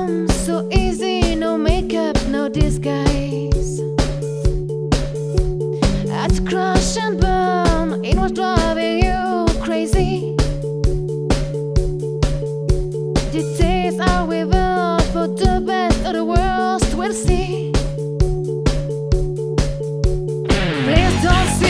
come so easy, no makeup, no disguise. I'd crash and burn, it was driving you crazy. Details are revealed for the best of the worst, we'll see. Please don't see.